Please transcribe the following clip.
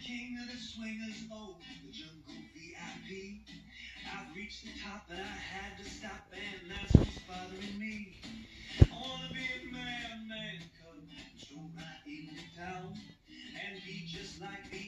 king of the swingers, oh, the jungle VIP. I've reached the top, but I had to stop, and that's what's bothering me. I wanna be a man, man, cub, stroll right into town, and be just like the